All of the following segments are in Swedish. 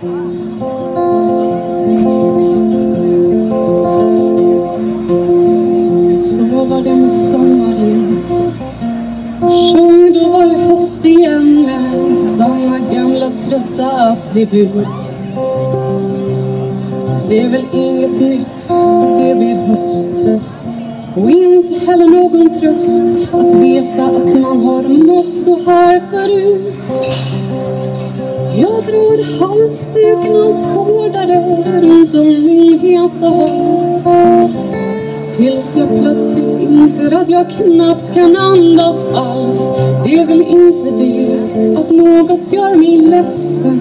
Så var det med sommaren Sjung, då var det höst igen med samma gamla trötta attribut. Det är väl inget nytt att det blir höst. Och inte heller någon tröst att veta att man har mått så här förut. Jag drar halsduken allt hårdare runt om min hesa hals Tills jag plötsligt inser att jag knappt kan andas alls. Det är väl inte det att något gör mig ledsen.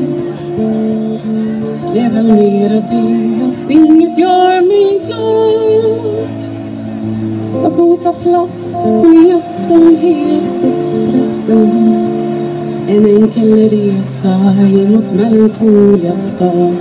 Det är väl mer det att inget gör mig glad. Jag godtar plats på nedstämdhetsexpressen en enkel resa emot melankolia stad.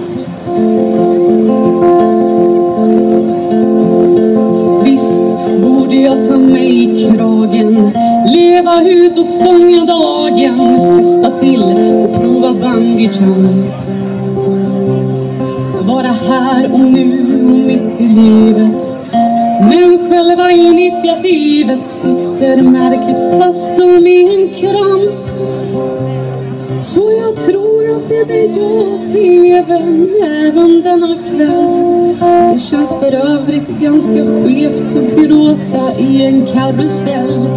Visst borde jag ta mig i kragen Leva ut och fånga dagen Festa till och prova bungee jump Vara här och nu och mitt i livet. Men själva initiativet sitter märkligt fast som i en kramp så jag tror att det blir jag och TVn även denna kväll. Det känns för övrigt ganska skevt att gråta i en karusell.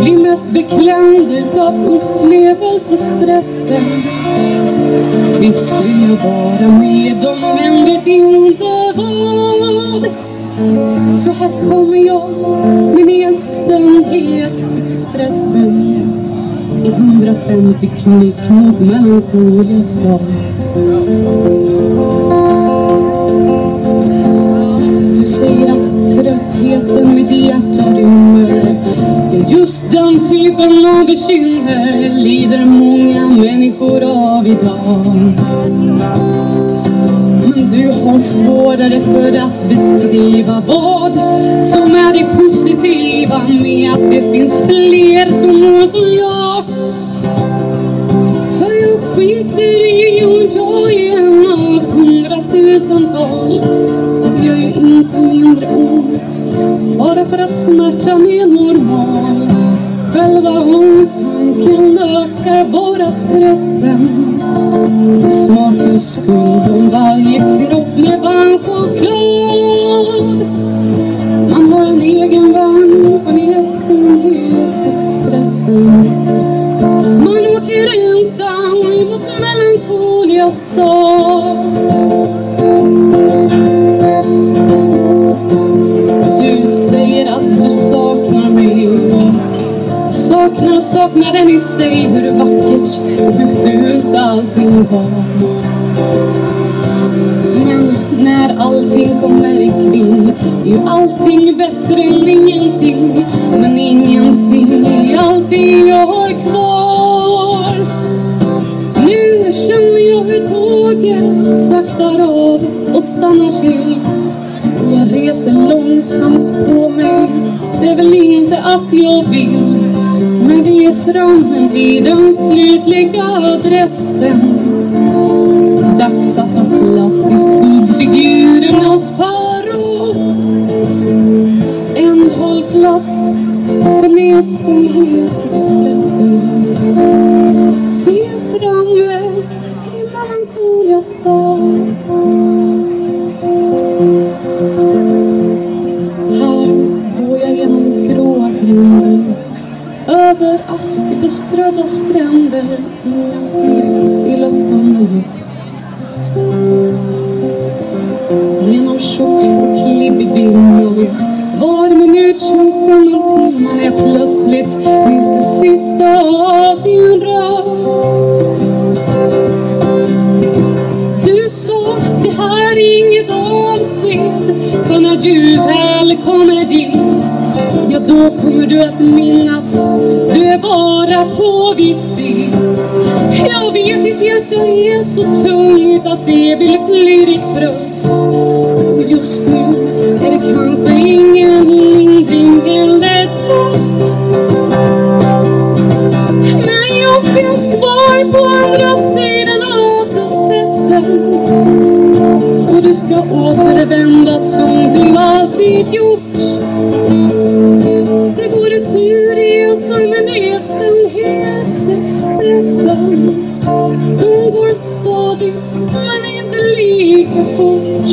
Blir mest beklämd utav upplevelsestressen. Visst vill jag vara med dem men vet inte vad. Så här kommer jag min nedstämdhetsexpressen i 150 knyck mot melankolia stad. Du säger att tröttheten mitt hjärta rymmer är just den typen av bekymmer lider många människor av idag. Du har svårare för att beskriva vad som är det positiva med att det finns fler som mår som jag. För jag skiter i om jag är en av hundratusental. Det gör ju inte mindre ont bara för att smärtan är normal. Själva omtanken ökar bara pressen. Det smakar skuld Man åker ensam mot melankolia stad. Du säger att du saknar mig. Saknar saknaden i sig Hur vackert hur fult allting var. Men när allting kommer ikring är ju allting bättre än ingenting. Men ingenting är alltid jag tåget saktar av och stannar till. Och jag reser långsamt på mig. Det är väl inte att jag vill. Men vi är framme vid den slutliga adressen. Dags att ta plats i skuggfigurernas parad En hållplats för nedstämdhetsexpressen Vi är framme askbeströdda stränder Tunga steg i stillastående höst Genom tjock och klibbig dimma Var minut känns som en timme När jag plötsligt minns det sista av din röst. Du väl kommer dit Ja då kommer du att minnas. Du är bara på visit. Jag vet ditt hjärta är så tungt Att det vill fly ditt bröst. Och just nu är det kanske ingen lindring eller tröst. Men jag finns kvar på andra sidan av processen ska återvända som du alltid gjort. Det går ett tur i en sång med nedstämdhetsexpressen. De går stadigt men inte lika fort.